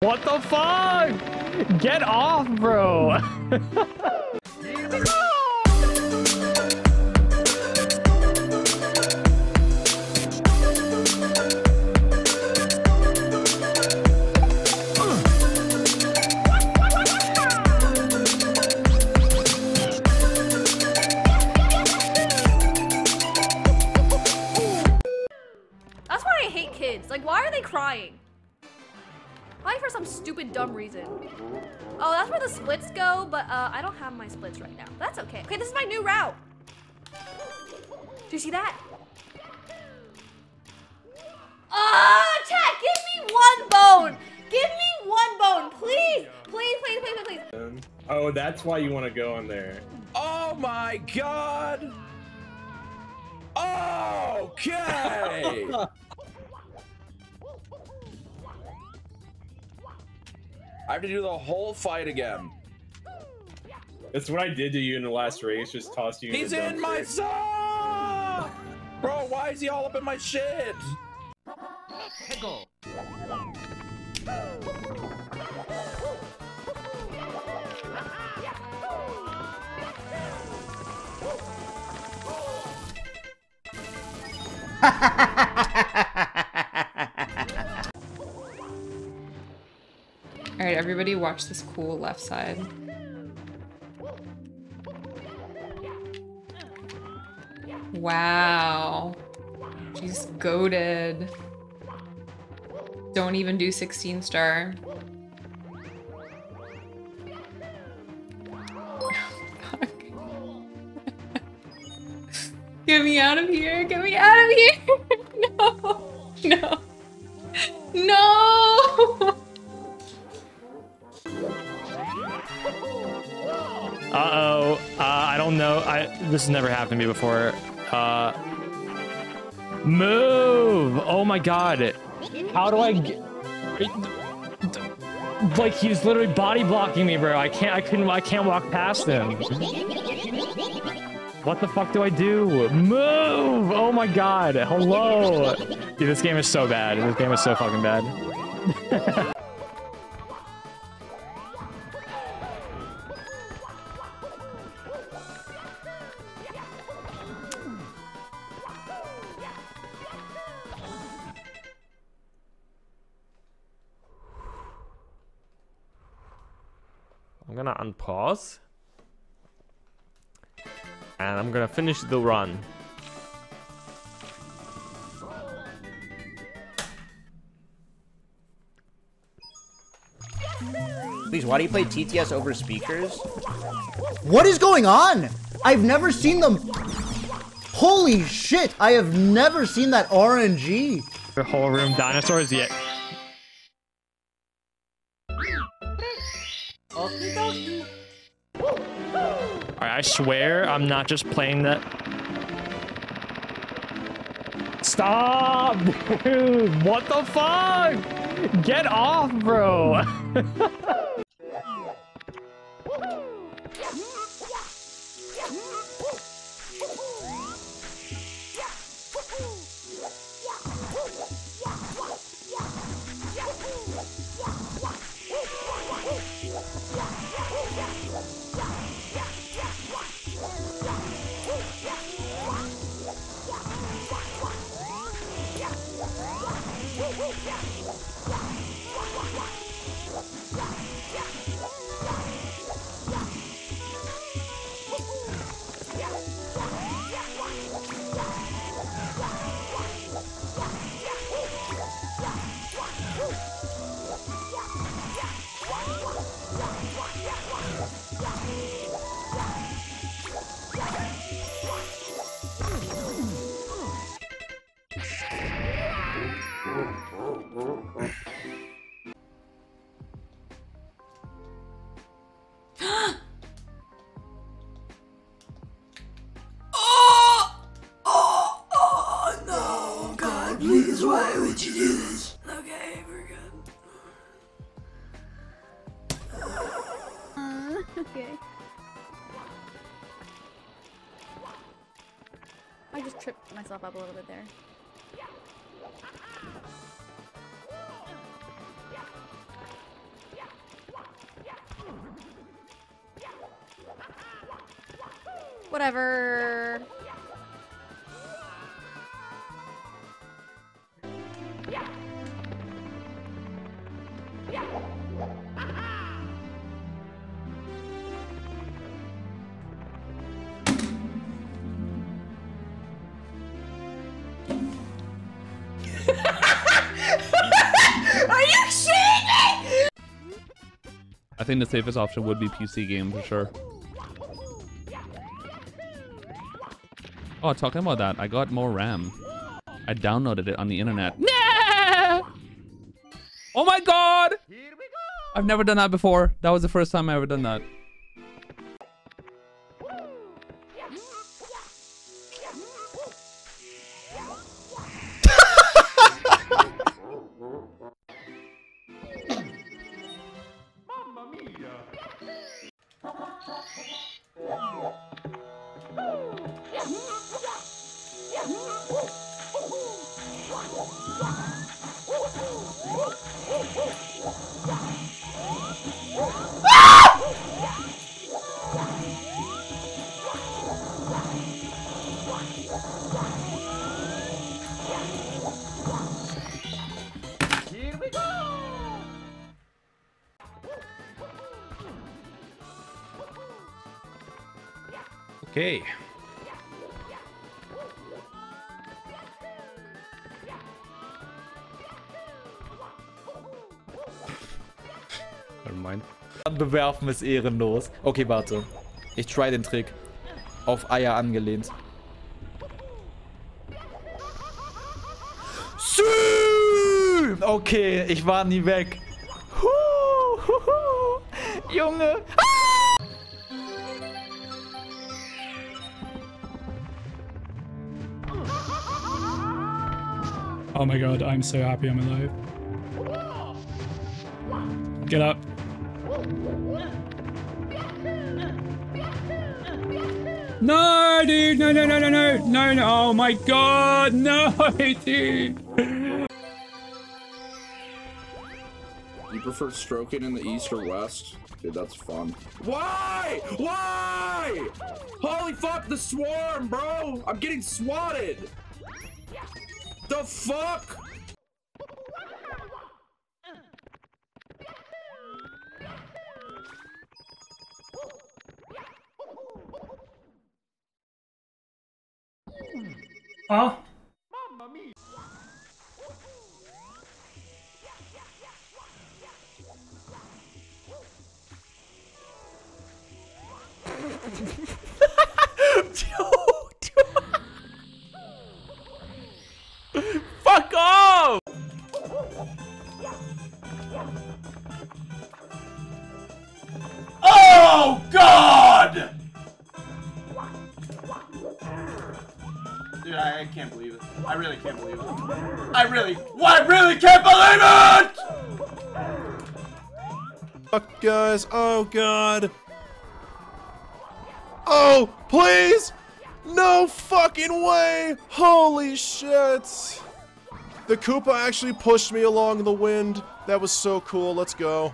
What the fuck? Get off, bro. That's why I hate kids. Like, why are they crying? Probably for some stupid, dumb reason. Oh, that's where the splits go, but uh, I don't have my splits right now. That's okay. Okay, this is my new route. Do you see that? Ah, chat, give me one bone. Give me one bone, please. Please, please, please, please, please. Oh, that's why you want to go in there. Oh my god! Okay! I have to do the whole fight again. That's what I did to you in the last race. Just tossed you. He's in, the in my dumpster. song! Bro, why is he all up in my shit? All watch this cool left side. Wow. She's goaded. Don't even do 16 star. Get me out of here! Get me out of here! no! No! No! Uh-oh. Uh, I don't know. I This has never happened to me before. Uh, move! Oh my god. How do I get... Like, he's literally body blocking me, bro. I can't, I couldn't, I can't walk past him. What the fuck do I do? Move! Oh my god. Hello! Dude, this game is so bad. This game is so fucking bad. I'm gonna unpause. And I'm gonna finish the run. Please, why do you play TTS over speakers? What is going on? I've never seen them. Holy shit! I have never seen that RNG. The whole room dinosaurs, yeah. I swear I'm not just playing that. Stop! Dude, what the fuck? Get off, bro! Why would you do this? Okay, we're good. Uh, okay. I just tripped myself up a little bit there. Whatever. I think the safest option would be PC game for sure. Oh, talking about that, I got more RAM. I downloaded it on the internet. No! Oh my god! I've never done that before. That was the first time I ever done that. Okay. Never mind. Bewerfen ist ehrenlos. Okay, warte. Ich try den Trick. Auf Eier angelehnt. Okay, ich war nie weg. Huh, huh, huh. Junge. Oh my god, I'm so happy I'm alive. Get up. No, dude, no, no, no, no, no, no, no, oh my god, no, dude. You prefer stroking in the east or west? Dude, that's fun. Why? Why? Holy fuck, the swarm, bro! I'm getting swatted! The fuck? Oh. Fuck Fuck, guys. Oh, God. Oh, please! No fucking way! Holy shit! The Koopa actually pushed me along the wind. That was so cool. Let's go.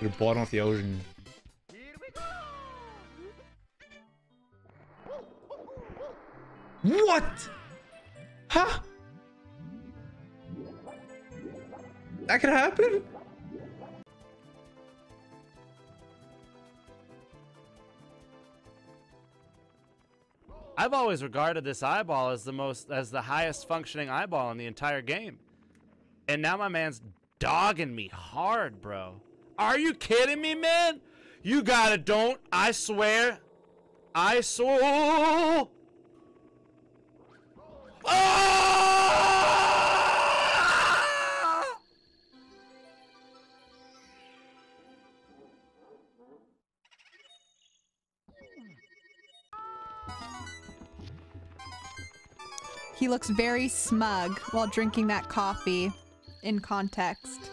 the bottom of the ocean. What? Huh? That could happen? I've always regarded this eyeball as the most as the highest functioning eyeball in the entire game. And now my man's dogging me hard, bro. Are you kidding me, man? You gotta don't I swear. I swear. He looks very smug while drinking that coffee in context.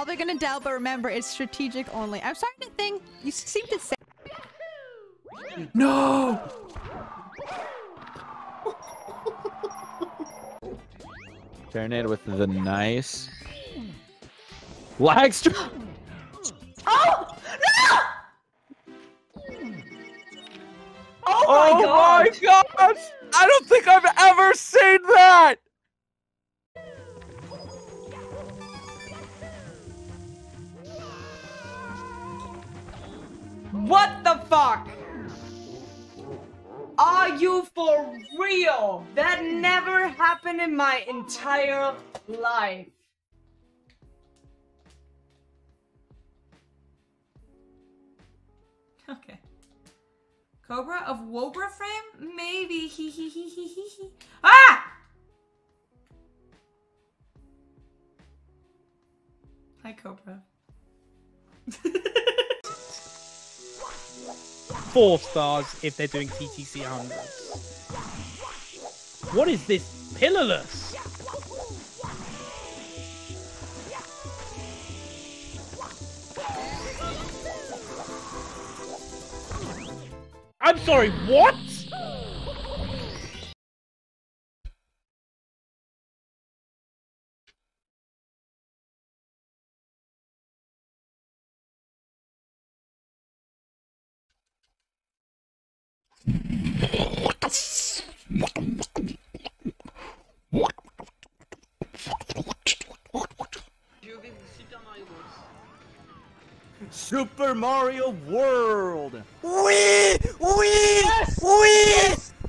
Probably gonna doubt, but remember, it's strategic only. I'm starting to think you seem to say. No! Serenade with the nice lag str- Oh! No! Oh, Oh my god! my gosh! I don't think I've ever seen that! What the fuck? Are you for real? That never happened in my entire life. Okay. Cobra of Wobra frame? Maybe. He he he he he he. Ah! Hi, Cobra. Four stars if they're doing TTC 100. What is this? Pillarless? I'm sorry, what? Super Mario World. Oui Oui Oui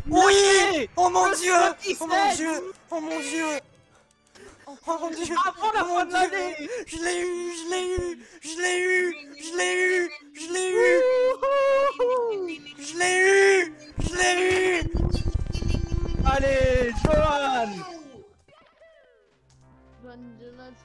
Oui. Oh mon dieu Oh mon dieu Oh mon dieu. Oh mon dieu Avant la Oh mon fin de Dieu. l'année. Je l'ai eu Je l'ai eu Je l'ai eu Je l'ai eu Je l'ai eu. Je l'ai eu l'ai eu Allez, Johan. Run, do not